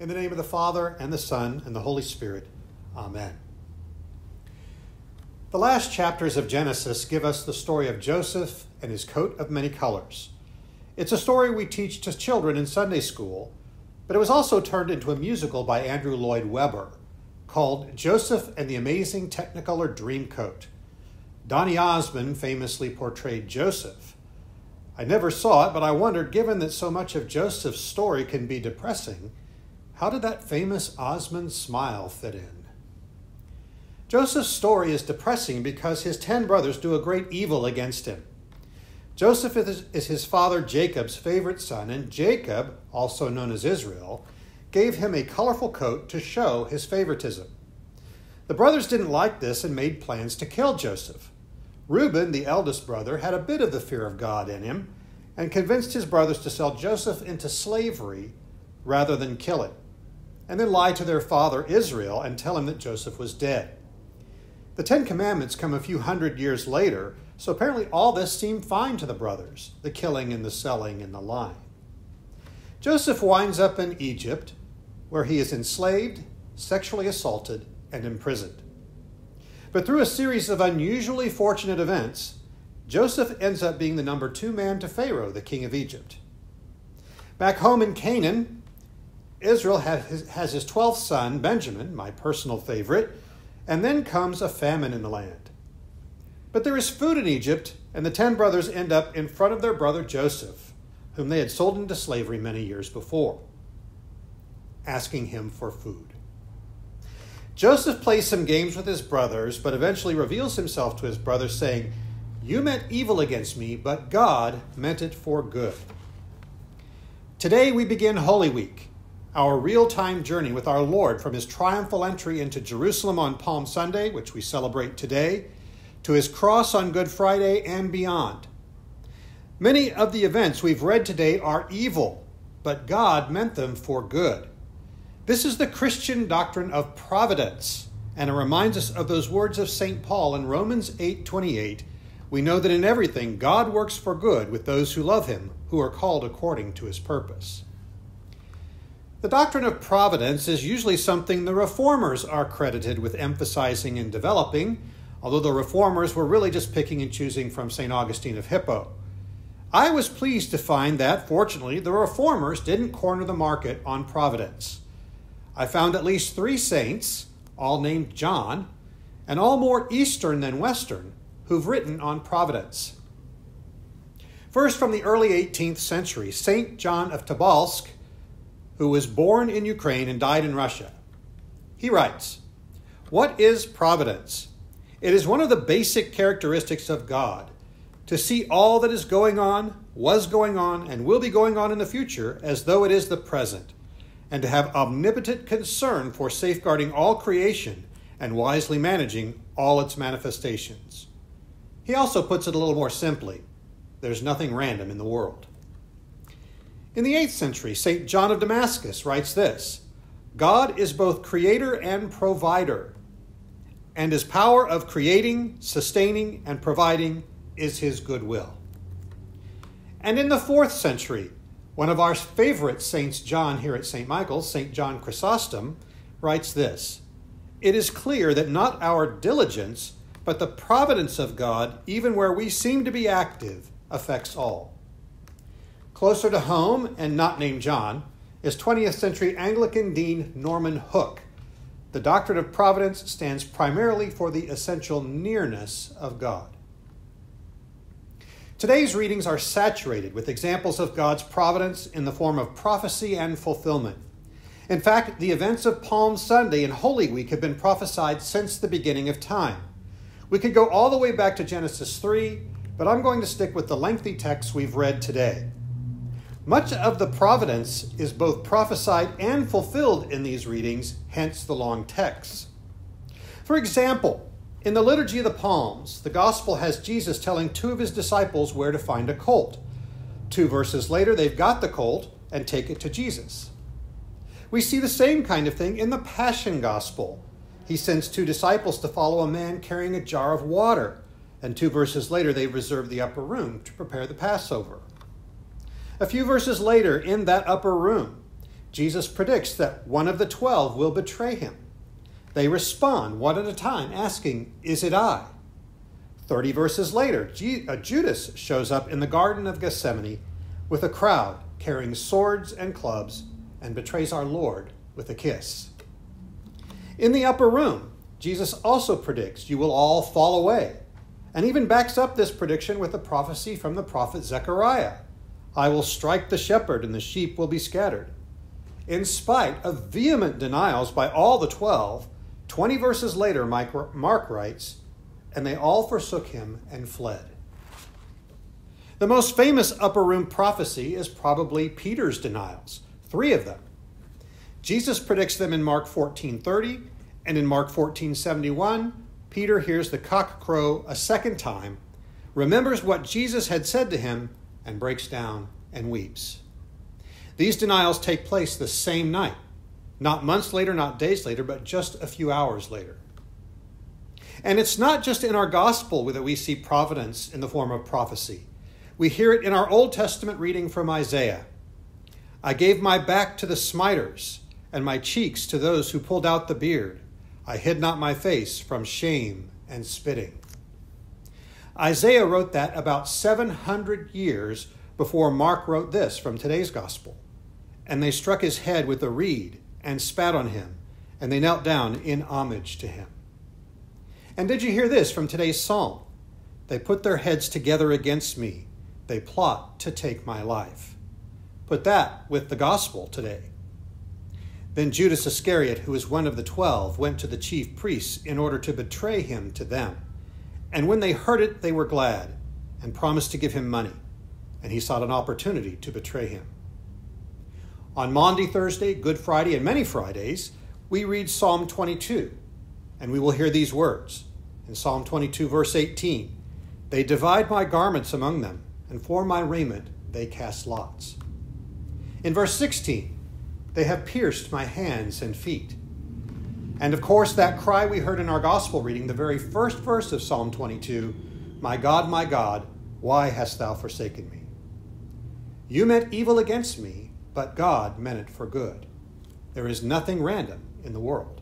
In the name of the Father, and the Son, and the Holy Spirit. Amen. The last chapters of Genesis give us the story of Joseph and his coat of many colors. It's a story we teach to children in Sunday school, but it was also turned into a musical by Andrew Lloyd Webber called Joseph and the Amazing Technicolor Dreamcoat. Donny Osmond famously portrayed Joseph. I never saw it, but I wondered given that so much of Joseph's story can be depressing, how did that famous Osmond smile fit in? Joseph's story is depressing because his ten brothers do a great evil against him. Joseph is his father Jacob's favorite son, and Jacob, also known as Israel, gave him a colorful coat to show his favoritism. The brothers didn't like this and made plans to kill Joseph. Reuben, the eldest brother, had a bit of the fear of God in him and convinced his brothers to sell Joseph into slavery rather than kill him and then lie to their father Israel and tell him that Joseph was dead. The Ten Commandments come a few hundred years later, so apparently all this seemed fine to the brothers the killing and the selling and the lying. Joseph winds up in Egypt, where he is enslaved, sexually assaulted, and imprisoned. But through a series of unusually fortunate events, Joseph ends up being the number two man to Pharaoh, the king of Egypt. Back home in Canaan, Israel has his 12th son, Benjamin, my personal favorite, and then comes a famine in the land. But there is food in Egypt, and the ten brothers end up in front of their brother Joseph, whom they had sold into slavery many years before, asking him for food. Joseph plays some games with his brothers, but eventually reveals himself to his brothers, saying, You meant evil against me, but God meant it for good. Today we begin Holy Week our real time journey with our Lord from his triumphal entry into Jerusalem on Palm Sunday, which we celebrate today, to his cross on Good Friday and beyond. Many of the events we've read today are evil, but God meant them for good. This is the Christian doctrine of providence, and it reminds us of those words of St. Paul in Romans 8:28. We know that in everything God works for good with those who love him, who are called according to his purpose. The doctrine of providence is usually something the reformers are credited with emphasizing and developing, although the reformers were really just picking and choosing from St. Augustine of Hippo. I was pleased to find that, fortunately, the reformers didn't corner the market on providence. I found at least three saints, all named John, and all more Eastern than Western, who've written on providence. First, from the early 18th century, St. John of Tobolsk who was born in Ukraine and died in Russia. He writes What is providence? It is one of the basic characteristics of God to see all that is going on, was going on, and will be going on in the future as though it is the present, and to have omnipotent concern for safeguarding all creation and wisely managing all its manifestations. He also puts it a little more simply there's nothing random in the world. In the 8th century, St. John of Damascus writes this God is both creator and provider, and his power of creating, sustaining, and providing is his goodwill. And in the 4th century, one of our favorite Saints John here at St. Michael's, St. John Chrysostom, writes this It is clear that not our diligence, but the providence of God, even where we seem to be active, affects all. Closer to home, and not named John, is 20th century Anglican Dean Norman Hook. The doctrine of providence stands primarily for the essential nearness of God. Today's readings are saturated with examples of God's providence in the form of prophecy and fulfillment. In fact, the events of Palm Sunday and Holy Week have been prophesied since the beginning of time. We could go all the way back to Genesis 3, but I'm going to stick with the lengthy texts we've read today. Much of the providence is both prophesied and fulfilled in these readings, hence the long texts. For example, in the Liturgy of the Palms, the Gospel has Jesus telling two of his disciples where to find a colt. Two verses later, they've got the colt and take it to Jesus. We see the same kind of thing in the Passion Gospel. He sends two disciples to follow a man carrying a jar of water, and two verses later, they reserve the upper room to prepare the Passover. A few verses later, in that upper room, Jesus predicts that one of the twelve will betray him. They respond one at a time, asking, Is it I? Thirty verses later, uh, Judas shows up in the Garden of Gethsemane with a crowd carrying swords and clubs and betrays our Lord with a kiss. In the upper room, Jesus also predicts, You will all fall away, and even backs up this prediction with a prophecy from the prophet Zechariah I will strike the shepherd, and the sheep will be scattered. In spite of vehement denials by all the twelve, 20 verses later, Mark writes, And they all forsook him and fled. The most famous upper room prophecy is probably Peter's denials, three of them. Jesus predicts them in Mark 14:30, and in Mark 14:71, Peter hears the cock crow a second time, remembers what Jesus had said to him, and breaks down and weeps. These denials take place the same night, not months later, not days later, but just a few hours later. And it's not just in our gospel that we see providence in the form of prophecy. We hear it in our Old Testament reading from Isaiah. I gave my back to the smiters and my cheeks to those who pulled out the beard. I hid not my face from shame and spitting. Isaiah wrote that about 700 years before Mark wrote this from today's gospel. And they struck his head with a reed and spat on him, and they knelt down in homage to him. And did you hear this from today's psalm? They put their heads together against me. They plot to take my life. Put that with the gospel today. Then Judas Iscariot, who was one of the twelve, went to the chief priests in order to betray him to them. And when they heard it, they were glad and promised to give him money. And he sought an opportunity to betray him. On Maundy, Thursday, Good Friday, and many Fridays, we read Psalm 22, and we will hear these words. In Psalm 22, verse 18, they divide my garments among them, and for my raiment they cast lots. In verse 16, they have pierced my hands and feet. And of course, that cry we heard in our gospel reading, the very first verse of Psalm 22 My God, my God, why hast thou forsaken me? You meant evil against me, but God meant it for good. There is nothing random in the world.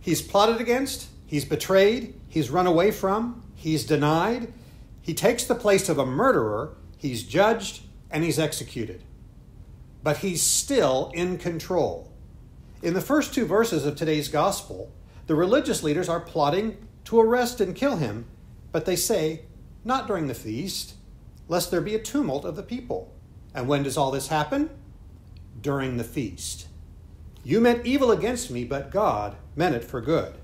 He's plotted against, he's betrayed, he's run away from, he's denied, he takes the place of a murderer, he's judged, and he's executed but he's still in control. In the first two verses of today's gospel, the religious leaders are plotting to arrest and kill him, but they say, not during the feast, lest there be a tumult of the people. And when does all this happen? During the feast. You meant evil against me, but God meant it for good.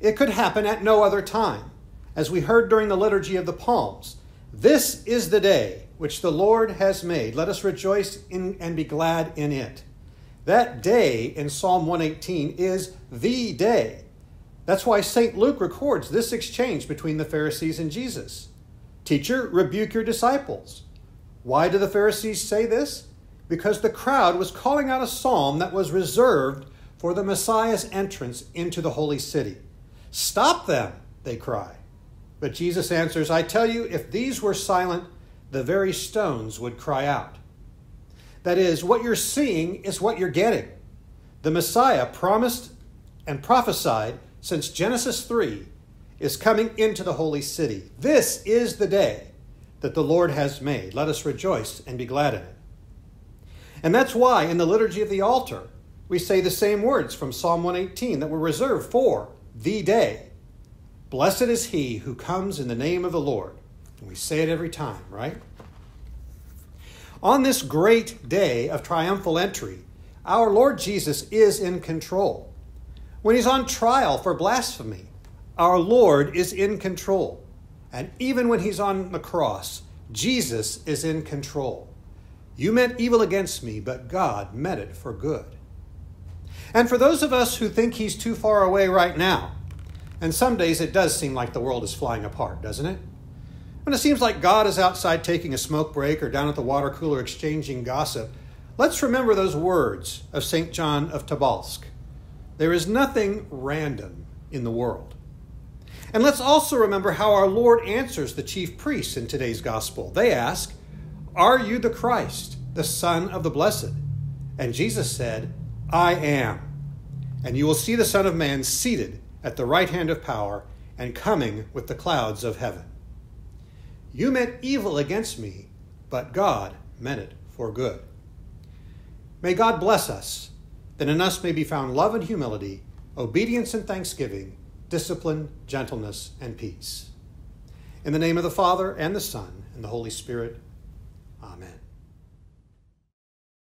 It could happen at no other time. As we heard during the liturgy of the Palms, this is the day which the Lord has made. Let us rejoice in, and be glad in it. That day in Psalm 118 is the day. That's why St. Luke records this exchange between the Pharisees and Jesus. Teacher, rebuke your disciples. Why do the Pharisees say this? Because the crowd was calling out a psalm that was reserved for the Messiah's entrance into the holy city. Stop them, they cry. But Jesus answers, I tell you, if these were silent, the very stones would cry out. That is, what you're seeing is what you're getting. The Messiah promised and prophesied since Genesis 3 is coming into the holy city. This is the day that the Lord has made. Let us rejoice and be glad in it. And that's why in the liturgy of the altar, we say the same words from Psalm 118 that were reserved for the day. Blessed is he who comes in the name of the Lord. And we say it every time, right? On this great day of triumphal entry, our Lord Jesus is in control. When he's on trial for blasphemy, our Lord is in control. And even when he's on the cross, Jesus is in control. You meant evil against me, but God meant it for good. And for those of us who think he's too far away right now, and some days it does seem like the world is flying apart, doesn't it? When it seems like God is outside taking a smoke break or down at the water cooler exchanging gossip, let's remember those words of St. John of Tobolsk. There is nothing random in the world. And let's also remember how our Lord answers the chief priests in today's gospel. They ask, Are you the Christ, the Son of the Blessed? And Jesus said, I am. And you will see the Son of Man seated at the right hand of power and coming with the clouds of heaven. You meant evil against me, but God meant it for good. May God bless us, that in us may be found love and humility, obedience and thanksgiving, discipline, gentleness, and peace. In the name of the Father, and the Son, and the Holy Spirit, Amen.